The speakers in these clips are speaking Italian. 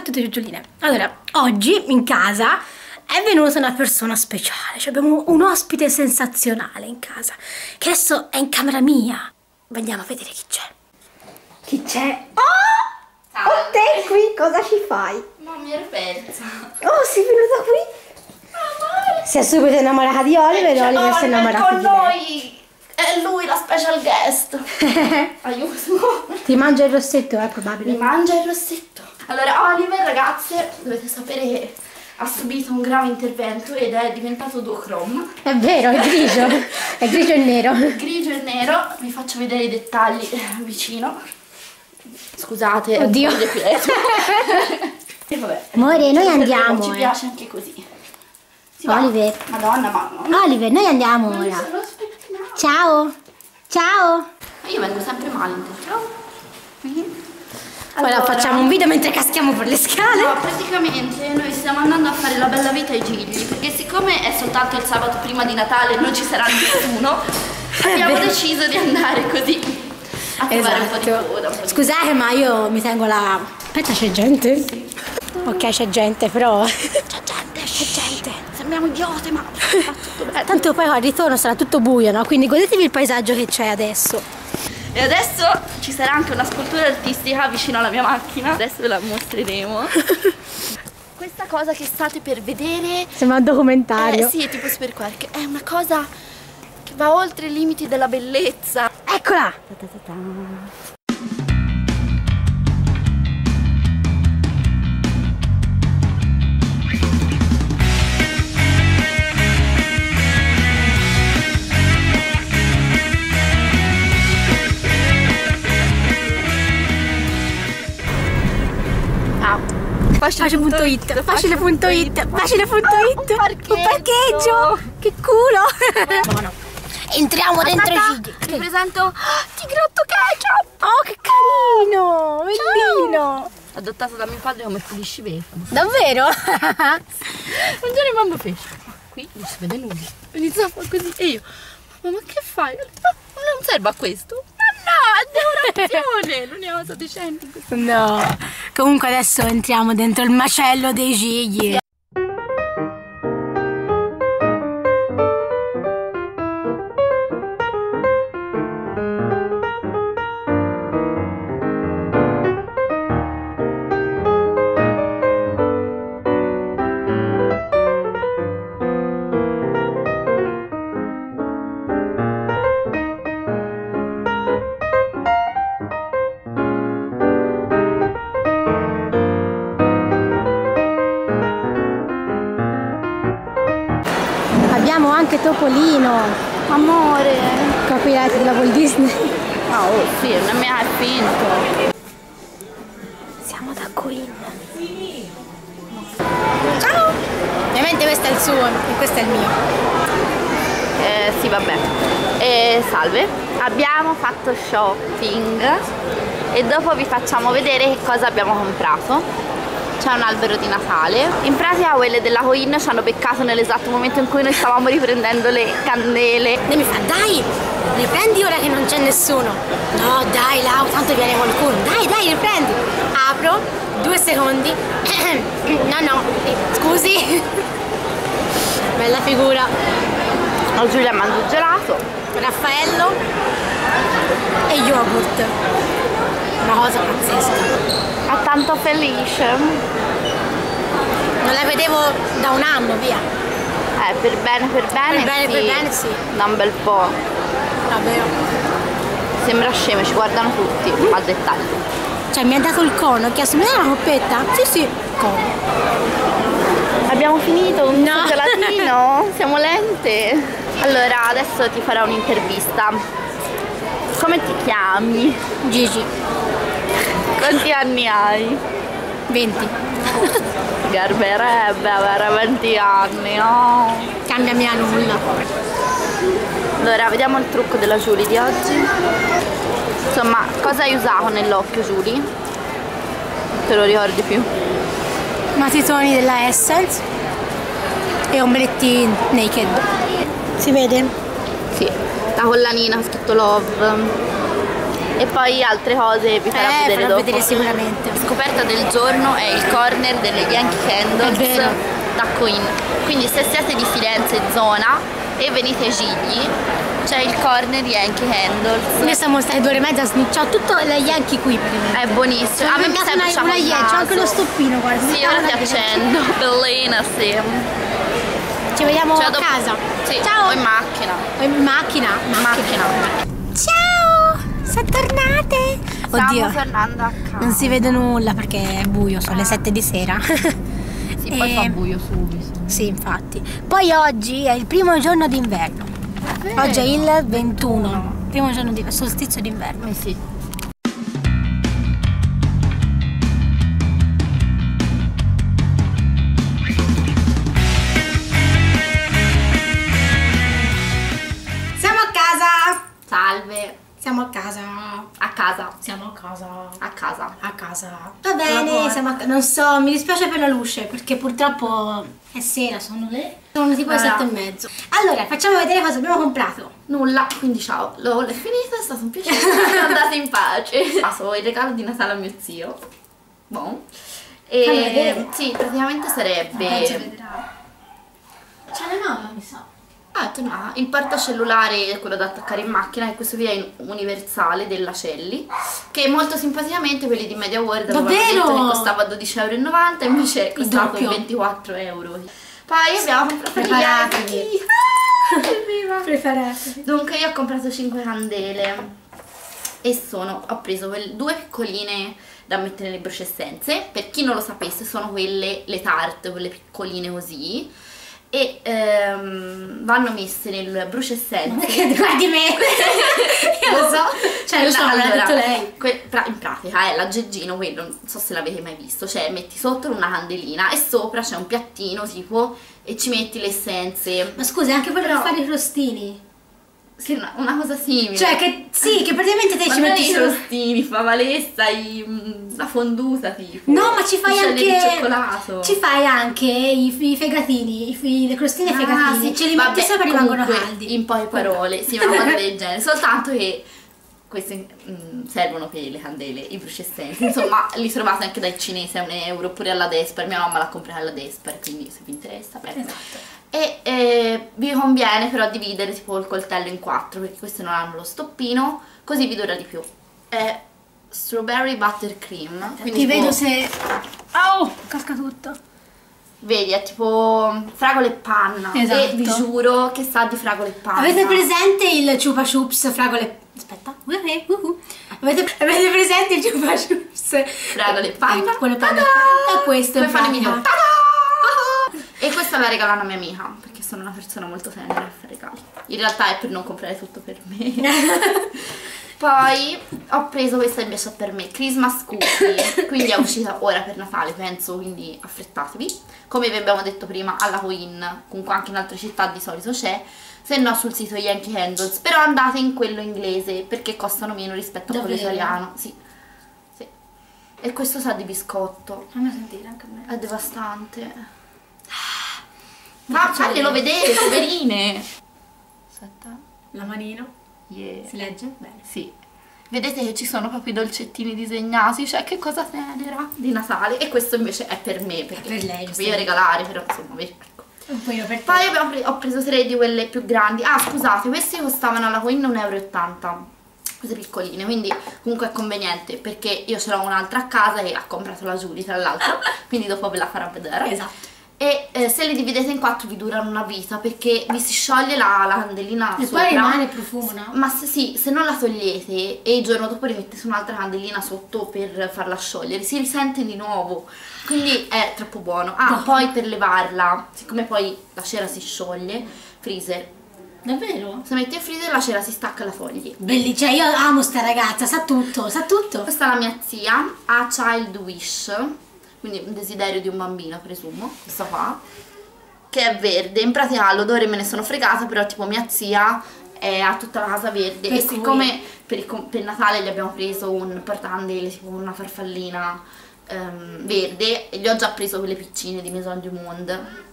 a tutte le giugioline. Allora, oggi in casa è venuta una persona speciale, cioè abbiamo un ospite sensazionale in casa, che adesso è in camera mia. Andiamo a vedere chi c'è. Chi c'è? Oh! Salve. Oh, te qui cosa ci fai? Ma mi ero persa. Oh, sei venuta qui? Amore. Si è subito innamorata di Oliver e Oliver si è innamorato con di lei. noi. È lui la special guest. Aiuto. Ti mangia il rossetto, è Mi probabile. mangia il rossetto. Allora, Oliver, ragazze, dovete sapere che ha subito un grave intervento ed è diventato duochrome. È vero, è grigio. è grigio e nero. Grigio e nero. Vi faccio vedere i dettagli vicino. Scusate, Oddio. e vabbè. Amore, noi andiamo, Ci eh. piace anche così. Si va. Oliver. Madonna, ma no. Oliver, noi andiamo Non ora. Ciao. Ciao. Io vengo sempre male in te. Ciao. Ora facciamo un video mentre caschiamo per le scale. No, praticamente noi stiamo andando a fare la bella vita ai gigli perché siccome è soltanto il sabato prima di Natale e non ci sarà nessuno, abbiamo vero. deciso di andare così a trovare un po' di coda. po' di- Scusate, ma io mi tengo la. Aspetta, c'è gente? Ok, c'è gente, però. C'è gente, c'è gente. Sembriamo idiote, ma. Tanto poi al ritorno sarà tutto buio, no? Quindi godetevi il paesaggio che c'è adesso. E adesso ci sarà anche una scultura artistica vicino alla mia macchina. Adesso ve la mostreremo. Questa cosa che state per vedere Sembra un documentario. Eh, sì, è tipo Super Quark. È una cosa che va oltre i limiti della bellezza. Eccola! Ah. Facile.it, facile.it, facile.it. Un parcheggio. Un parcheggio. Che culo! No, no. Entriamo dentro i Aspetta, gigli. vi presento Tigrotto Ketchup. Oh, che carino! Bellino! Adottato da mio padre come pulisciveta. Davvero? Un giorno mamma fece. "Ma Qui non si vede nulla. Iniziò a fare così. E io, mamma che fai? "Ma Non serve a questo. Ma no, è decorazione. L'unica cosa decente in questo. No. Comunque adesso entriamo dentro il macello dei gigli. Topolino. Amore. Copyright della Walt Disney. Ah, oh sì, non mi ha finto. Siamo da Queen. Ciao! Ovviamente questo è il suo e questo è il mio. Eh, sì, vabbè. Eh, salve, abbiamo fatto shopping e dopo vi facciamo vedere che cosa abbiamo comprato. C'è un albero di Natale. In pratica quelle della Coin ci hanno beccato nell'esatto momento in cui noi stavamo riprendendo le candele. Lei mi fa, dai, riprendi ora che non c'è nessuno. No, dai, Lau, tanto viene qualcuno. Dai, dai, riprendi. Apro, due secondi. no, no, eh, scusi. Bella figura. Ho Giulia mangia il gelato. Raffaello e yogurt. Una cosa pazzesca. È tanto felice. Non la vedevo da un anno, via. Eh, per bene, per bene. Per bene, sì. per bene, sì. Da un bel po'. Davvero. Sembra scemo, ci guardano tutti, a dettaglio. Cioè, mi ha dato il cono, ho chiesto, mi dai una coppetta? Sì, sì, cono. Abbiamo finito un No. gelatino? Siamo lente. Allora, adesso ti farò un'intervista. Come ti chiami? Gigi, Quanti anni hai? 20. Garberebbe avere 20 anni, oh. Cambiami a nulla. Allora, vediamo il trucco della Julie di oggi. Insomma, cosa hai usato nell'occhio, Julie? Te lo ricordi più? Matitoni della Essence e ombretti naked. Si vede? Sì, la collanina, ha scritto love. E poi altre cose vi farò Eh, vedere dopo. vedere sicuramente. Scoperta del giorno è il corner delle Yankee Candles da Queen. Quindi se siete di Firenze zona e venite a Gigli, c'è il corner Yankee Candles. Noi siamo stati due ore e mezza a snicciare tutto le Yankee qui praticamente. È buonissimo. A me mi C'è sta una, bruciando una Yankee, c'ho anche lo stoppino, guarda. Sì, ora ti accendo. Bellina, sì. Ci vediamo Cioè, a dopo- casa. Sì, Ciao. o in macchina. O in macchina. Macchina. Ciao! Sono tornate! Stiamo Oddio, tornando a casa. non si vede nulla perché è buio, sono le 7 di sera. Sì, poi E- fa buio subito. sì, infatti. Poi oggi è il primo giorno d'inverno. Oggi è il 21, primo giorno di solstizio d'inverno. Eh sì. Siamo a casa. A casa. Siamo a casa. A casa. A casa. Va bene, siamo a casa. Non so, mi dispiace per la luce perché purtroppo è sera, sono le. Sono tipo le Allora. sette e mezzo. Allora, facciamo vedere cosa abbiamo comprato. Nulla, quindi ciao. L'ho è finita, è stato un piacere. Andate in pace. Passo il regalo di Natale a mio zio. Buon. E sì, praticamente sarebbe. C'è la nuova, mi sa. Ah, no. Il portacellulare, quello da attaccare in macchina, e questo qui è universale della Celli, che molto simpaticamente quelli di Media World Davvero? detto che costava 12,90 euro, invece è costato doppio. 24 euro. Poi abbiamo comprato gli Preparatevi. Yankee. Ah! Preferate. Dunque io ho comprato 5 candele e sono, ho preso due piccoline da mettere nelle bruciessenze, per chi non lo sapesse sono quelle, le tarte, quelle piccoline così e ehm, vanno messe nel Perché guardi me? Lo so. Cioè, lo so, Allora, detto lei. que- pra- in pratica è l'aggeggino, quello non so se l'avete mai visto, cioè metti sotto una candelina e sopra c'è un piattino tipo e ci metti le essenze. Ma scusa, anche Però- per fare i crostini. Sì, una, una cosa simile. Cioè, che sì, che praticamente te Ma ci metti i solo. crostini, fa valessa, i, mm, la fonduta tipo. No, ma ci fai anche. di cioccolato. Ci fai anche i, i fegatini, i, le crostine i fegatini. ce li metti Ah, sopra rimangono caldi. In poche parole, sì, una cosa del genere. Soltanto che queste mm, servono per le candele, i bruciessenze. Insomma, li trovate anche dai cinesi a un euro, oppure alla Desper. Mia mamma l'ha comprata alla Desper, quindi se vi interessa, beh. Esatto. E eh, vi conviene però dividere tipo il coltello in quattro, perché queste non hanno lo stoppino, così vi dura di più. È strawberry buttercream. Quindi Ti tipo- vedo se. Oh, casca tutto. Vedi, è tipo fragole e panna. Esatto. E vi giuro che sa di fragole e panna. Avete presente il Chupa Chups fragole? Aspetta. Uh, uh, uh. Avete, avete presente il Chupa Chups? Fragole e panna. Ecco, quello panna. E questo Come in fanno i pratica. video. E questa la regalo a una mia amica, perché sono una persona molto tenera a fare regali. In realtà è per non comprare tutto per me. Poi ho preso questa invece per me, Christmas Cookie, quindi è uscita ora per Natale penso, quindi affrettatevi. Come vi abbiamo detto prima, alla Queen, comunque anche in altre città di solito c'è, se no sul sito Yankee Candles, però andate in quello inglese perché costano meno rispetto a quello Davvero? italiano. Sì. sì. E questo sa di biscotto, Fammi sentire anche a me. è devastante. Mi Ma faglielo vedere. vedere, poverine! Aspetta. La manino. Yeah. Si legge? Bene. Sì. Vedete che ci sono proprio i dolcettini disegnati, cioè che cosa tenera di Natale. E questo invece è per me, perché per lei, voglio giustamente. regalare, però insomma, ecco. Poi abbiamo pre- ho preso tre di quelle più grandi. Ah, scusate, questi costavano alla Queen 1,80 euro. Queste piccoline, quindi comunque è conveniente perché io ce l'ho un'altra a casa e ha comprato la Julie tra l'altro, quindi dopo ve la farò vedere. Esatto. E eh, se le dividete in quattro vi durano una vita perché vi si scioglie la, la candelina E sopra. poi rimane il profumo, no? Ma se, sì, se non la togliete e il giorno dopo rimettete un'altra candelina sotto per farla sciogliere, si risente di nuovo. Quindi è troppo buono. Ah, No. poi per levarla, siccome poi la cera si scioglie, freezer. Davvero? Se metti in freezer la cera si stacca e la togli. Belli, cioè io amo sta ragazza, sa tutto, sa tutto. Questa è la mia zia, ha Child Wish, quindi un desiderio di un bambino, presumo, questa qua, che è verde. In pratica l'odore me ne sono fregata, però tipo mia zia ha tutta la casa verde Per e cui- siccome per, il per Natale gli abbiamo preso un portandele, tipo una farfallina ehm, verde, e gli ho già preso quelle piccine di Maison du Monde.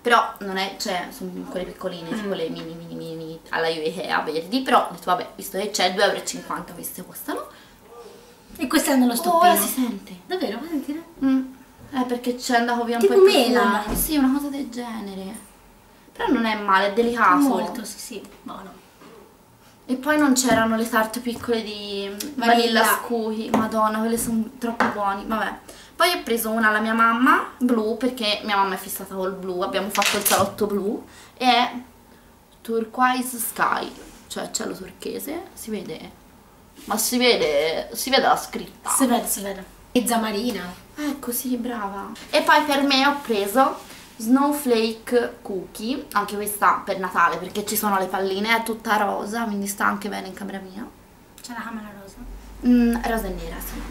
Però non è, cioè, sono quelle piccoline, tipo le mini mini mini alla Ikea verdi, però ho detto vabbè, visto che c'è 2,50 euro queste costano. E nello Oh, stoppino. ora si sente. Davvero? Fa sentire? Mm. Eh, perché c'è andato via un Tipo po' il mela. Sì, una cosa del genere. Però non è male, è delicato. Molto, sì, sì. Buono. E poi non c'erano le tarte piccole di Vanilla. vanilla scusi. Madonna, quelle sono troppo buoni. Vabbè. Poi ho preso una alla mia mamma, blu, perché mia mamma è fissata col blu. Abbiamo fatto il salotto blu. E è turquoise sky, cioè cielo turchese. Si vede? Ma si vede, si vede la scritta. Si vede, si vede. Mezza marina. Ecco, sì, brava. E poi per me ho preso Snowflake Cookie, anche questa per Natale perché ci sono le palline, è tutta rosa, quindi sta anche bene in camera mia. C'è la camera rosa. Mm, rosa e nera, sì.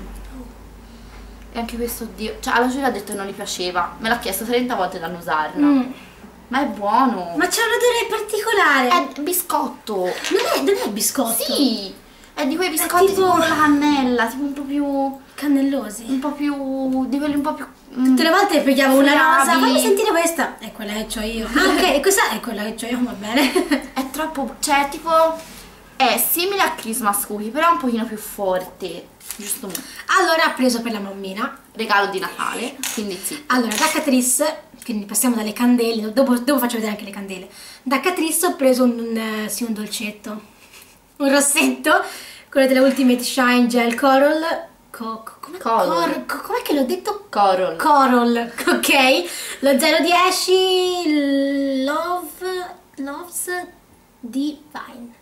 E anche questo, oddio, cioè alla Giulia ha detto che non gli piaceva, me l'ha chiesto 30 volte da annusarla. Mm. Ma è buono. Ma c'è un odore particolare. è biscotto. Non è, non è biscotto. Sì, è di quei biscotti tipo- con la cannella, tipo un po' più Cannellosi. un po' più di quelli un po' più mm, Tutte le volte prendiamo una rosa, fammi sentire questa. È quella che ho io. Ah, ok, e questa è quella che ho io, va bene. È troppo. cioè, tipo. È simile a Christmas Cookie, però un pochino più forte. Giusto allora, ho preso per la mammina. regalo di Natale. Quindi sì. Allora, da Catrice, quindi passiamo dalle candele, dopo, dopo faccio vedere anche le candele. Da Catrice ho preso un, un, eh, sì, un dolcetto, un rossetto, quello della Ultimate Shine Gel Coral. Co, co- come, Coral. cor- co- com'è che l'ho detto? Coral. Coral, ok. Lo 010 Love, Loves Divine.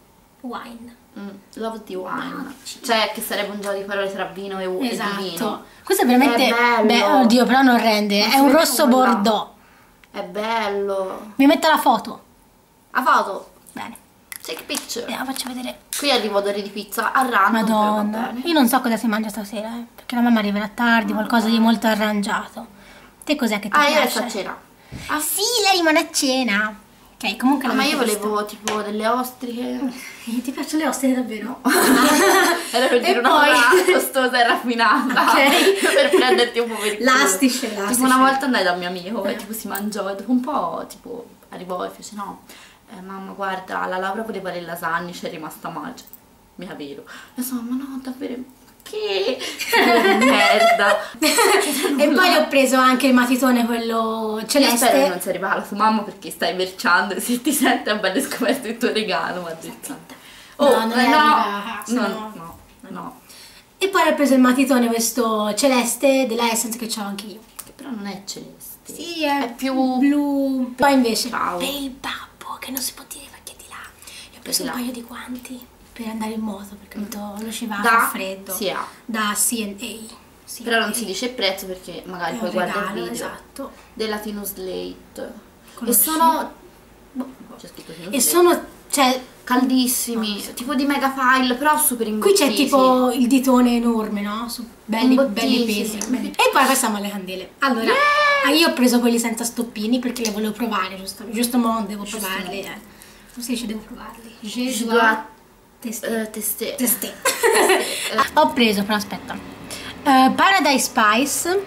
Wine. Mm, love the wine. Cioè, che sarebbe un gioco di parole tra vino e, u- e Esatto. vino. Questo è veramente... È bello. Beh, oddio, però non rende. Ma È un rosso bordeaux. È bello. Mi metto la foto. A foto. Take picture. La faccio vedere. Qui arrivo odori di pizza a random. però va Madonna. Io non so cosa si mangia stasera, eh, perché la mamma arriverà tardi, qualcosa di molto arrangiato. Te cos'è che ti Ah, io piace? adesso a cena. Ah sì, lei rimane a cena. Ok, comunque Ah, ma io metto volevo tipo delle ostriche. Ti piacciono le ostriche davvero? Era per E dire una poi- cosa costosa e raffinata. Ok. per prenderti un po' per il culo. L'astice, Tipo l'astice. una volta andai da mio amico e tipo si mangiò e dopo un po' tipo arrivò e fece no, eh, mamma guarda la Laura voleva le lasagne, ci è rimasta male. Cioè, Mica vero. E so, ma no, davvero. Che merda. e poi ho preso anche il matitone, quello Io spero che celeste. non sia arrivata la sua mamma perché stai merciando e se ti sente a belle scoperte il tuo regalo, ma detto. No, non eh, no, no, no- no, no. E poi ho preso il matitone questo celeste della Essence che ho anche io. Che però non è celeste. Sì, è, È più blu. Poi invece Ciao. babbo, che non si può dire perché è di là. Io ho preso un là. paio di guanti per andare in moto perché ho detto lo ci va Da fa freddo. SIA. Da CNA. Sì, Però non si dice il prezzo perché magari poi guarda il video. esatto. Della Tino Slate. Conosci? E sono. boh, c'è scritto Tino E sono, cioè, caldissimi, tipo di mega file, però super qui imbottiti. c'è tipo il ditone enorme, no? Su- belli, belli pesi. belli- E poi passiamo alle candele. Allora, ah, io ho preso quelli senza stoppini perché le volevo provare, giusto? Giusto mo devo Giusto provarli. Eh. Come si dice devo provarli? Je dois. Eh, teste. Testè. Ho preso, però aspetta. Eh, Paradise Spice.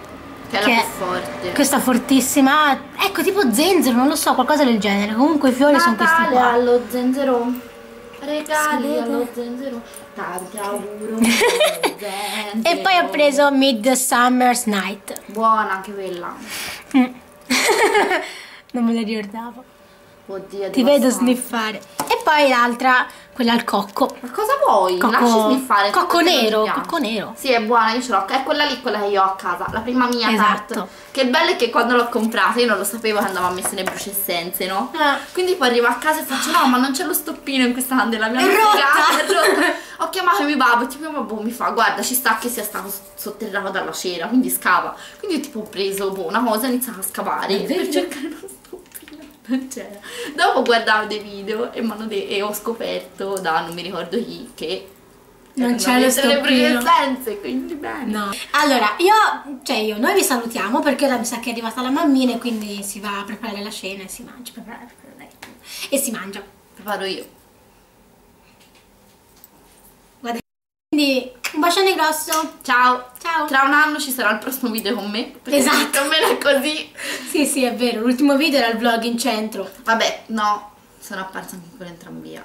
Che è la più forte. Questa fortissima. Ecco, tipo zenzero, non lo so, qualcosa del genere. Comunque i fiori sono questi Natale qua. allo zenzero. Regali allo zenzero. Tanti auguro. E poi ho preso Midsummer's Night. Buona anche quella. Mm. non me la ricordavo. Oddio, Ti vedo sniffare. E poi l'altra, quella al cocco. Ma cosa vuoi? Cocco- Lasci sniffare. cocco nero, cocco nero. Sì, è buona, io ce l'ho. È quella lì, quella che io ho a casa. La prima mia Esatto. tart. Che bello è che quando l'ho comprata io non lo sapevo che andava messa nelle brucessenze, no? Ah. Quindi poi arrivo a casa e faccio no, ma non c'è lo stoppino in questa candela. Mi hanno È rotta! fregato. Ho chiamato mio babbo e tipo mio babbo mi fa guarda ci sta che sia stato sotterrato dalla cera, quindi scava. Quindi io tipo ho preso boh, una cosa e ho iniziato a scavare per cercare lo. Non c'era. Dopo guardavo dei video e, e ho scoperto da non mi ricordo chi che Non c'è lo stoppino. quindi bene. No. Allora, io, cioè io, noi vi salutiamo perché ora mi sa che è arrivata la mammina e quindi si va a preparare la cena e si mangia. preparare, preparare, e si mangia. Preparo io. Quindi un bacione grosso. Ciao. Ciao. Tra un anno ci sarà il prossimo video con me. Esatto. Meno è così. Sì, sì, è vero. L'ultimo video era il vlog in centro. Vabbè, no. Sono apparsa anche in in tranvia.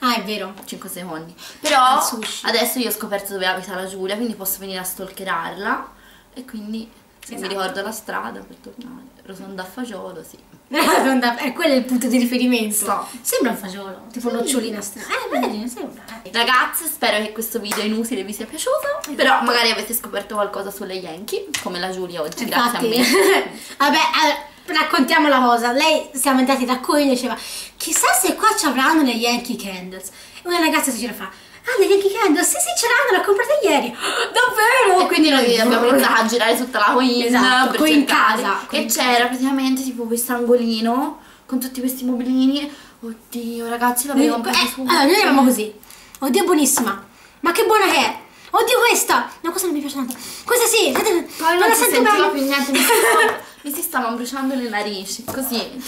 Ah, è vero. 5 secondi. Però adesso io ho scoperto dove abita la Giulia, quindi posso venire a stalkerarla e quindi se mi Esatto. ricordo la strada per tornare. Rotonda a Fagiolo, sì. Madonna, è quello il punto di riferimento. So. Sembra un fagiolo, tipo nocciolina strana. Eh, vedi, sembra. eh. Ragazze, spero che questo video inutile vi sia piaciuto. Però magari avete scoperto qualcosa sulle Yankee, come la Giulia oggi, grazie a Infatti, me. vabbè, eh, raccontiamo la cosa. Lei siamo andati da Coi e diceva, chissà se qua ci avranno le Yankee Candles. E una ragazza si gira fa, ah, le Yankee Candles? Sì, sì, ce l'hanno, l'ho comprata ieri. Davvero? E quindi noi abbiamo iniziato a girare tutta la Queen Esatto, per qui in casa, E c'era praticamente tipo questo angolino con tutti questi mobilini. Oddio, ragazzi, l'avevo Eh, su. allora, noi eravamo così. Oddio, buonissima. Ma che buona che è. Oddio, questa. No, questa non mi piace tanto. Questa sì. Poi non la sento bene. più niente, mi si, stava, mi si stavano bruciando le narici, così.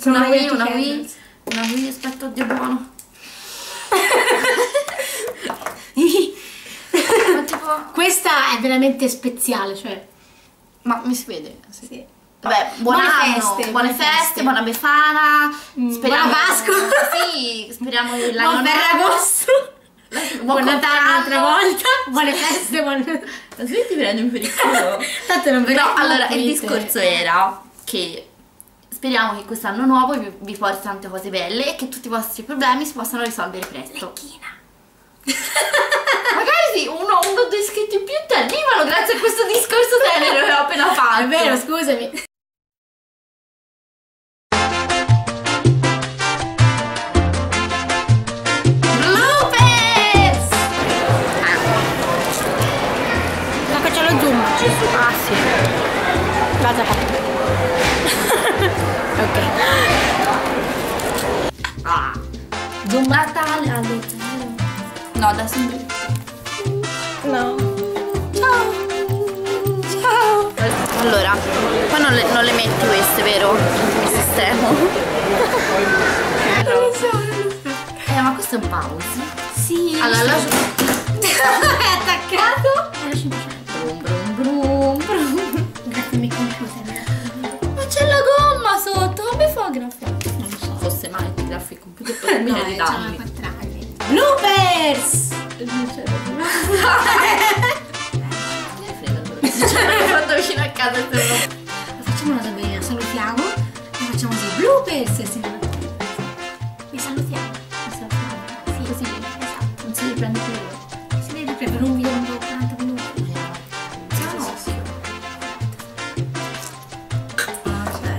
Sono una qui, una qui, una qui, aspetta, oddio buono. Tipo, Questa è veramente speziale, cioè. ma mi si vede? Sì. Sì. Vabbè, buon Buone anno, feste, buone feste, feste. buona Befana. Mm, speriamo, buona Pasqua. Sì, speriamo che l'anno Buon Ferragosto. Buon Buon Natale un'altra volta. Buone feste, buon... Ma smetti di prendermi per il culo. Tanto non No, vedremo allora il discorso era che speriamo che quest'anno nuovo vi, vi porti tante cose belle e che tutti i vostri problemi si possano risolvere presto. China. Magari sì, uno o due iscritti in più ti arrivano grazie a questo discorso tenero che ho appena fatto. È vero, scusami. Ah sì. Vada. ok. Ah. Zoom. Natale all'hotel. No, adesso non Allora, poi non le, non le metti queste, vero? Il sistema. Non non. Eh, ma questo è un pause. Sì. Allora, la... è attaccato. Brum brum brum brum. Grazie computer. Ma c'è la gomma sotto, come fa graffiare? Non lo so, fosse mai ti graffi il computer per No, terminare di danni. 4 anni. Bloopers! Cioè, l'ho fatto vicino a casa e te lo- Facciamo una tabellina, salutiamo e facciamo così. Bloopers! e si- Vi salutiamo. Vi salutiamo. Sì, Così. Esatto. Non si riprende più. Si vede per un video lungo 40 minuti.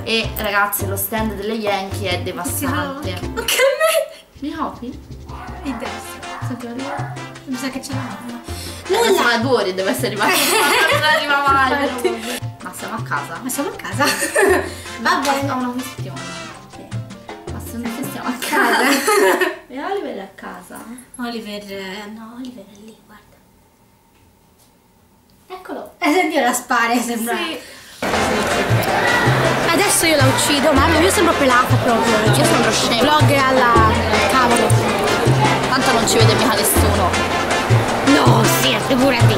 E ragazzi, lo stand delle Yankee è devastante. Me! Mi copi? Il destro. Guarda. Mi sa che ce l'hanno. Nulla! Ma due ore deve essere rimasto. Ma non arriva mai. Siamo a casa. Ma siamo a casa. Va Ho bene. una questione. Ma se non stiamo a Casa. E Oliver è a casa? Oliver, eh, no, Oliver è lì, guarda. Eccolo. E senti la spare, sembra. Adesso io la uccido, mamma mia, io sembro pelato proprio. Io sembro scema. Vlog alla cavolo. Tanto non ci vede mica nessuno. No, sì, figurati.